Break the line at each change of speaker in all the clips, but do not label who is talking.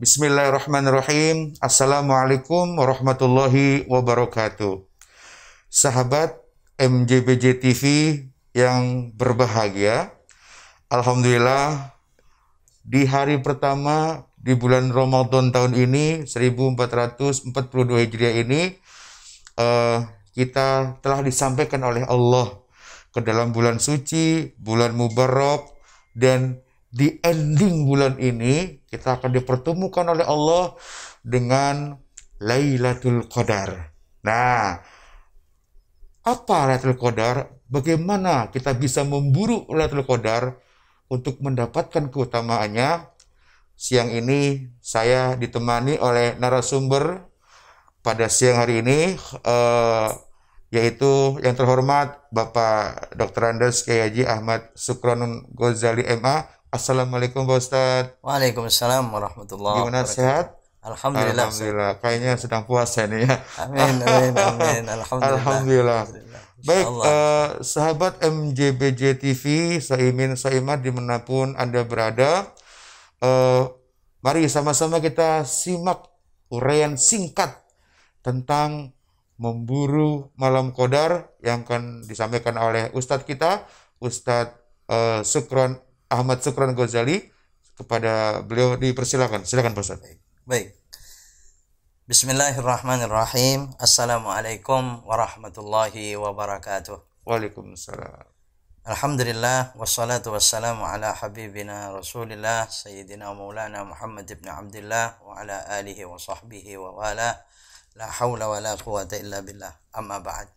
Bismillahirrahmanirrahim. Assalamualaikum warahmatullahi wabarakatuh. Sahabat MJBJ TV yang berbahagia. Alhamdulillah di hari pertama di bulan Ramadan tahun ini 1442 Hijriah ini uh, kita telah disampaikan oleh Allah ke dalam bulan suci, bulan mubarak dan di ending bulan ini kita akan dipertemukan oleh Allah dengan Lailatul Qadar. Nah, apa Lailatul Qadar? Bagaimana kita bisa memburu Lailatul Qadar untuk mendapatkan keutamaannya? Siang ini saya ditemani oleh narasumber pada siang hari ini uh, yaitu yang terhormat Bapak Dr. Andes Kiai Ahmad Sukronun Ghazali MA Assalamualaikum Pak Ustaz.
Waalaikumsalam warahmatullahi
Gimana sehat?
Alhamdulillah.
Alhamdulillah. Kayaknya sedang puasa nih ya.
Amin, amin, amin. Alhamdulillah.
Alhamdulillah. Baik, uh, sahabat MJBJ TV, Saimin Saimat di mana pun Anda berada, uh, mari sama-sama kita simak uraian singkat tentang memburu malam kodar yang akan disampaikan oleh Ustadz kita, Ustadz uh, Sukron Ahmad Sukron Ghazali kepada beliau dipersilakan. Silakan Pak Ustaz.
Baik. Bismillahirrahmanirrahim. Assalamualaikum warahmatullahi wabarakatuh.
Waalaikumsalam.
Alhamdulillah wassalatu wassalamu ala habibina Rasulillah Sayyidina Maulana Muhammad ibn Abdullah wa ala alihi wa sahbihi wa wala la hawla wa la quwata illa billah amma ba'd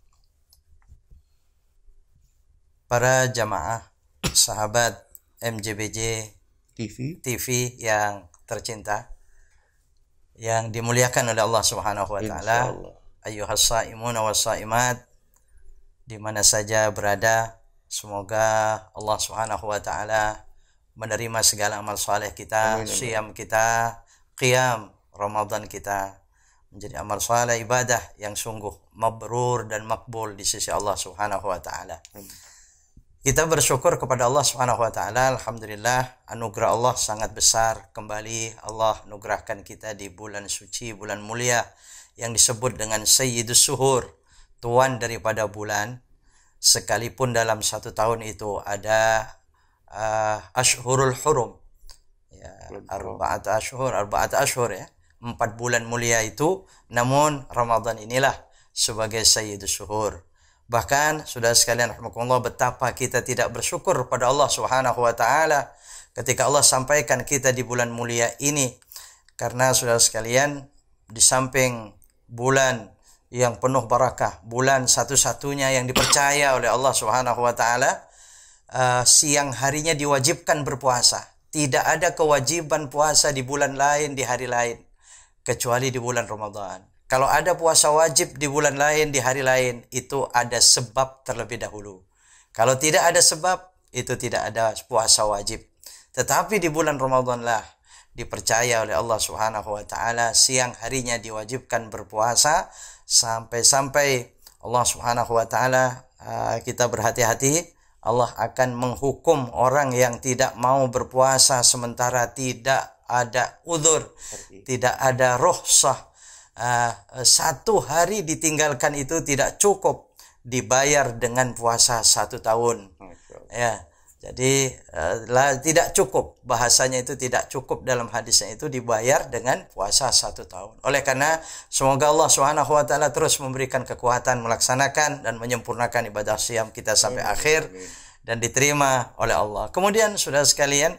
Para jamaah sahabat MJBJ
TV
TV yang tercinta yang dimuliakan oleh Allah Subhanahu wa taala. Ayyuhas saimuna wasaimat di mana saja berada semoga Allah Subhanahu wa taala menerima segala amal saleh kita amin, siam kita qiyam Ramadan kita. Menjadi amal saleh ibadah yang sungguh mabrur dan makbul di sisi Allah Subhanahu wa taala. Kita bersyukur kepada Allah Subhanahu wa taala. Alhamdulillah anugerah Allah sangat besar. Kembali Allah anugerahkan kita di bulan suci, bulan mulia yang disebut dengan Sayyidus Suhur, tuan daripada bulan. Sekalipun dalam satu tahun itu ada uh, Ashhurul Hurum. Ya, arba'at ashhur, arba'at ashhur ya. Empat bulan mulia itu, namun Ramadan inilah sebagai Sayyidus Suhur Bahkan sudah sekalian rahmatullah betapa kita tidak bersyukur pada Allah Subhanahu wa taala ketika Allah sampaikan kita di bulan mulia ini. Karena sudah sekalian di samping bulan yang penuh barakah, bulan satu-satunya yang dipercaya oleh Allah Subhanahu wa taala, uh, siang harinya diwajibkan berpuasa. Tidak ada kewajiban puasa di bulan lain di hari lain kecuali di bulan Ramadan. Kalau ada puasa wajib di bulan lain, di hari lain, itu ada sebab terlebih dahulu. Kalau tidak ada sebab, itu tidak ada puasa wajib. Tetapi di bulan Ramadan lah dipercaya oleh Allah Subhanahu wa taala siang harinya diwajibkan berpuasa sampai-sampai Allah Subhanahu wa taala ah, kita berhati-hati Allah akan menghukum orang yang tidak mau berpuasa sementara tidak ada udur, tidak ada roh sah uh, satu hari ditinggalkan itu tidak cukup dibayar dengan puasa satu tahun. Ya, jadi uh, tidak cukup bahasanya itu tidak cukup dalam hadisnya itu dibayar dengan puasa satu tahun. Oleh karena semoga Allah Subhanahu Wa Taala terus memberikan kekuatan melaksanakan dan menyempurnakan ibadah siam kita sampai amin, akhir amin. dan diterima oleh Allah. Kemudian sudah sekalian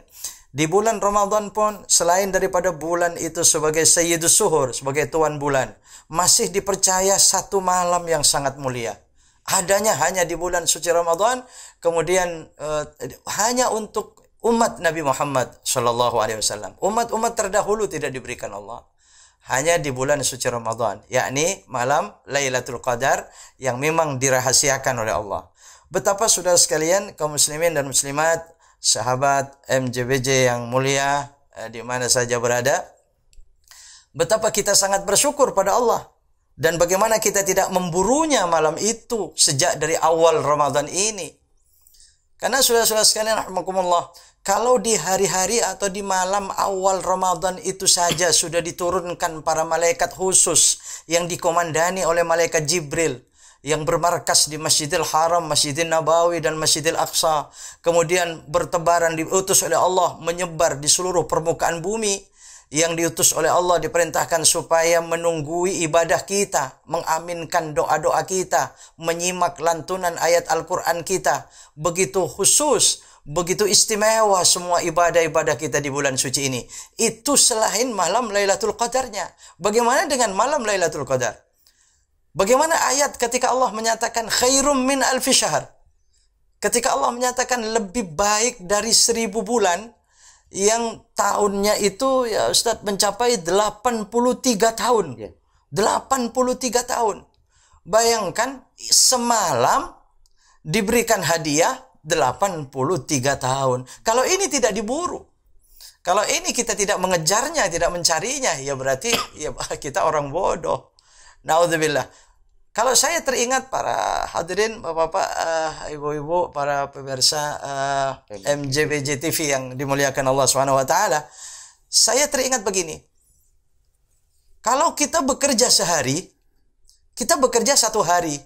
di bulan Ramadan pun selain daripada bulan itu sebagai Sayyidus Suhur, sebagai tuan bulan, masih dipercaya satu malam yang sangat mulia. Adanya hanya di bulan suci Ramadan, kemudian uh, hanya untuk umat Nabi Muhammad Shallallahu Alaihi Wasallam. Umat-umat terdahulu tidak diberikan Allah. Hanya di bulan suci Ramadan, yakni malam Lailatul Qadar yang memang dirahasiakan oleh Allah. Betapa sudah sekalian kaum muslimin dan muslimat sahabat MJBJ yang mulia eh, di mana saja berada. Betapa kita sangat bersyukur pada Allah dan bagaimana kita tidak memburunya malam itu sejak dari awal Ramadan ini. Karena sudah-sudah sekalian rahmatullah kalau di hari-hari atau di malam awal Ramadan itu saja sudah diturunkan para malaikat khusus yang dikomandani oleh malaikat Jibril yang bermarkas di Masjidil Haram, Masjidil Nabawi dan Masjidil Aqsa. Kemudian bertebaran diutus oleh Allah menyebar di seluruh permukaan bumi yang diutus oleh Allah diperintahkan supaya menunggui ibadah kita, mengaminkan doa-doa kita, menyimak lantunan ayat Al-Quran kita. Begitu khusus begitu istimewa semua ibadah-ibadah kita di bulan suci ini. Itu selain malam Lailatul Qadarnya. Bagaimana dengan malam Lailatul Qadar? Bagaimana ayat ketika Allah menyatakan khairum min alfi syahr? Ketika Allah menyatakan lebih baik dari seribu bulan yang tahunnya itu ya Ustaz mencapai 83 tahun. Yeah. 83 tahun. Bayangkan semalam diberikan hadiah 83 tahun. Kalau ini tidak diburu, kalau ini kita tidak mengejarnya, tidak mencarinya, ya berarti ya kita orang bodoh. Naudzubillah. Kalau saya teringat para hadirin bapak-bapak, uh, ibu-ibu, para pemirsa uh, eh, MJBJ TV yang dimuliakan Allah Subhanahu wa taala, saya teringat begini. Kalau kita bekerja sehari, kita bekerja satu hari,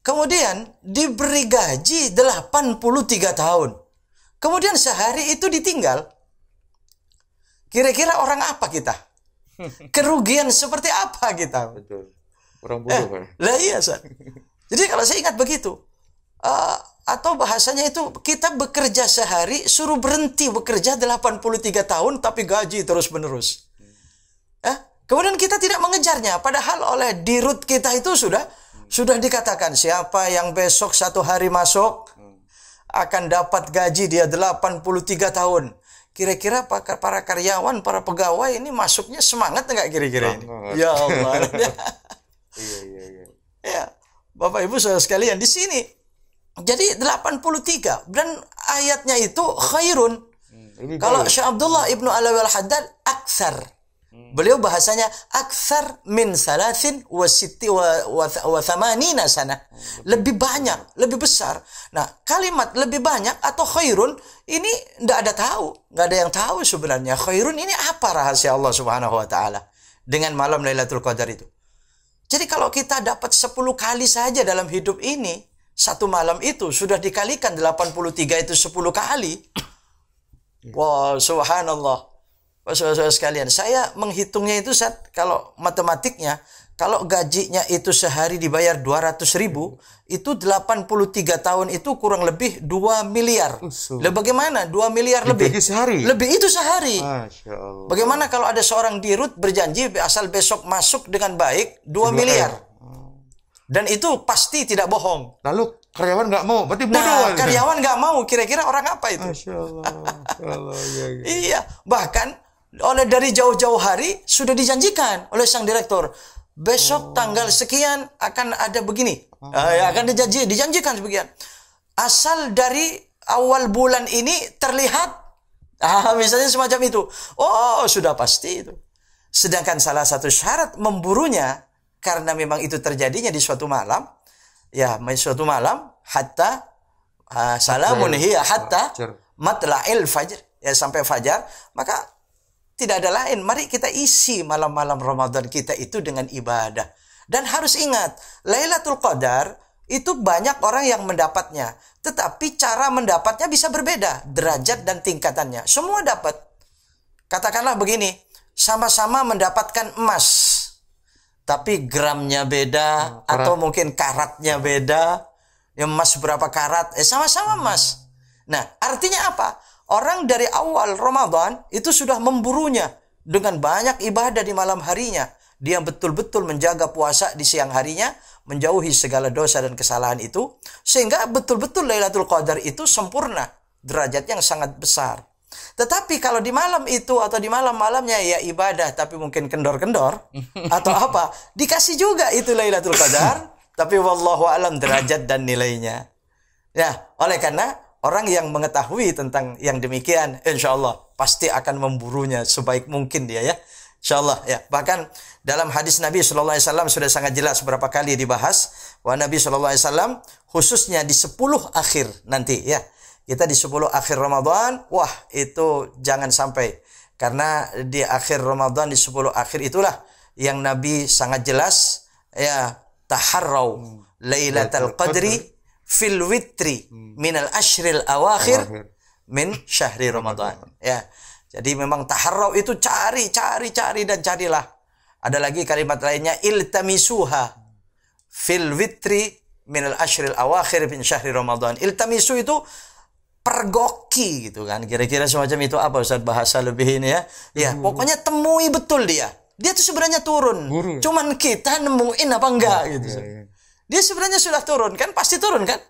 Kemudian diberi gaji 83 tahun. Kemudian sehari itu ditinggal. Kira-kira orang apa kita? Kerugian seperti apa kita? Betul. Orang bodoh eh, Lah iya, San. Jadi kalau saya ingat begitu. Uh, atau bahasanya itu kita bekerja sehari suruh berhenti bekerja 83 tahun tapi gaji terus menerus. Eh, kemudian kita tidak mengejarnya padahal oleh dirut kita itu sudah sudah dikatakan siapa yang besok satu hari masuk akan dapat gaji dia 83 tahun. Kira-kira para karyawan, para pegawai ini masuknya semangat enggak kira-kira ini? Ya Allah. iya, iya, iya. Ya, Bapak Ibu Saudara sekalian di sini. Jadi 83 dan ayatnya itu khairun. Hmm, Kalau Syekh Abdullah Ibnu Alawi Al-Haddad aksar Beliau bahasanya aksar min salasin wa sitti wa, wa, wa thamanina sana. Lebih banyak, lebih besar. Nah, kalimat lebih banyak atau khairun ini tidak ada tahu. nggak ada yang tahu sebenarnya. Khairun ini apa rahasia Allah subhanahu wa ta'ala. Dengan malam Lailatul Qadar itu. Jadi kalau kita dapat 10 kali saja dalam hidup ini, satu malam itu sudah dikalikan 83 itu 10 kali. Wow, subhanallah. Saudara-saudara sekalian, saya menghitungnya itu saat kalau matematiknya, kalau gajinya itu sehari dibayar 200 ribu, itu 83 tahun itu kurang lebih 2 miliar. Lah bagaimana? 2 miliar lebih.
Lebih sehari?
Lebih itu sehari. Masya Allah. Bagaimana kalau ada seorang dirut berjanji asal besok masuk dengan baik 2 miliar. Dan itu pasti tidak bohong.
Lalu karyawan nggak mau, berarti bodoh.
Nah, karyawan nggak mau, kira-kira orang apa itu?
Masya Allah. Masya Allah
ya, ya. iya, bahkan oleh dari jauh-jauh hari sudah dijanjikan oleh sang direktur besok tanggal sekian akan ada begini. Oh. uh, akan dijanji dijanjikan sebagian. Asal dari awal bulan ini terlihat ah misalnya semacam itu. Oh sudah pasti itu. Sedangkan salah satu syarat memburunya karena memang itu terjadinya di suatu malam ya suatu malam hatta uh, salamun hiya hatta matla'il fajr. Ya sampai fajar maka tidak ada lain. Mari kita isi malam-malam Ramadan kita itu dengan ibadah. Dan harus ingat, Lailatul Qadar itu banyak orang yang mendapatnya. Tetapi cara mendapatnya bisa berbeda. Derajat dan tingkatannya. Semua dapat. Katakanlah begini, sama-sama mendapatkan emas. Tapi gramnya beda, hmm, atau mungkin karatnya beda. Emas berapa karat, eh sama-sama emas. Nah, artinya apa? Orang dari awal Ramadan itu sudah memburunya dengan banyak ibadah di malam harinya. Dia betul-betul menjaga puasa di siang harinya, menjauhi segala dosa dan kesalahan itu, sehingga betul-betul Lailatul Qadar itu sempurna, derajat yang sangat besar. Tetapi kalau di malam itu atau di malam-malamnya ya ibadah tapi mungkin kendor-kendor atau apa, dikasih juga itu Lailatul Qadar, tapi wallahu alam derajat dan nilainya. Ya, oleh karena orang yang mengetahui tentang yang demikian, insya Allah pasti akan memburunya sebaik mungkin dia ya. Insya Allah ya. Bahkan dalam hadis Nabi Shallallahu Alaihi Wasallam sudah sangat jelas beberapa kali dibahas. Wah Nabi Shallallahu Alaihi Wasallam khususnya di sepuluh akhir nanti ya. kita di 10 akhir Ramadan, wah itu jangan sampai karena di akhir Ramadan di 10 akhir itulah yang Nabi sangat jelas ya taharrau hmm. Lailatul Qadri fil witri hmm. minal ashril awakhir min syahri Ramadan. Ya. Jadi memang taharrau itu cari, cari, cari dan carilah. Ada lagi kalimat lainnya iltamisuha fil witri minal ashril awakhir min syahri Ramadan. Iltamisu itu pergoki gitu kan. Kira-kira semacam itu apa Ustaz bahasa lebih ini ya. Ya, hmm. pokoknya temui betul dia. Dia tuh sebenarnya turun. Guru. Cuman kita nemuin apa enggak oh, gitu. Iya, iya. Dia sebenarnya sudah turun kan? Pasti turun kan?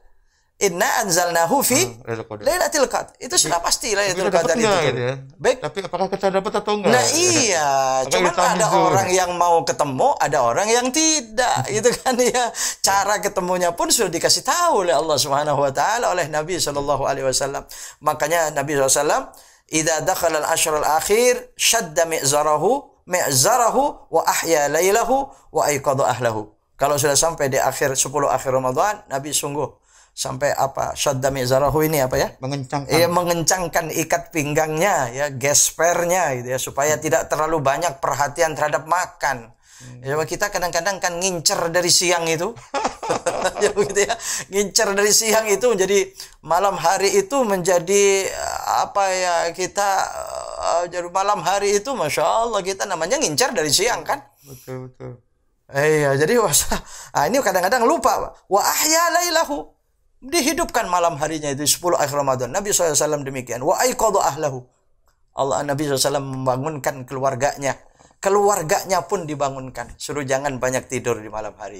Inna anzalnahu fi ah, Lailatul Qadar. Itu sudah pasti Lailatul Qadar itu. Gitu ya?
Baik. Tapi apakah kita dapat atau enggak?
Nah, iya. Cuma ada orang yang mau ketemu, ada orang yang tidak. itu kan ya. Cara ketemunya pun sudah dikasih tahu oleh Allah Subhanahu wa taala oleh Nabi sallallahu alaihi wasallam. Makanya Nabi SAW Idza dakhala al-ashr al-akhir shadda mi'zarahu mi'zarahu wa ahya lailahu wa ayqadha ahlahu. Kalau sudah sampai di akhir 10 akhir Ramadan, Nabi sungguh sampai apa syadda zarahu ini apa ya?
Mengencangkan.
Ya mengencangkan ikat pinggangnya ya gespernya gitu ya supaya tidak terlalu banyak perhatian terhadap makan. Hmm. ya kita kadang-kadang kan ngincer dari siang itu. Ya begitu ya. Ngincer dari siang itu menjadi malam hari itu menjadi apa ya kita uh, jadi malam hari itu masya Allah kita namanya ngincer dari siang kan?
Betul betul
Iya, jadi wasa, ah, ini kadang-kadang lupa. Wa ahya lailahu dihidupkan malam harinya itu 10 akhir Ramadan. Nabi SAW demikian. Wa aiqadha ahlahu. Allah Nabi SAW membangunkan keluarganya. Keluarganya pun dibangunkan. Suruh jangan banyak tidur di malam hari.